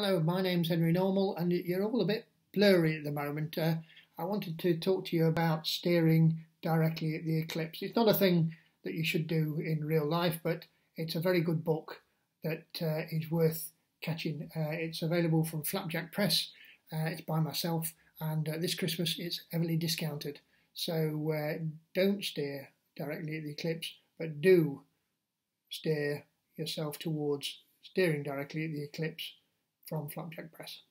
Hello, my name's Henry Normal, and you're all a bit blurry at the moment. Uh, I wanted to talk to you about staring directly at the eclipse. It's not a thing that you should do in real life, but it's a very good book that uh, is worth catching. Uh, it's available from Flapjack Press. Uh, it's by myself, and uh, this Christmas it's heavily discounted. So uh, don't steer directly at the eclipse, but do steer yourself towards staring directly at the eclipse from Flapjack Press.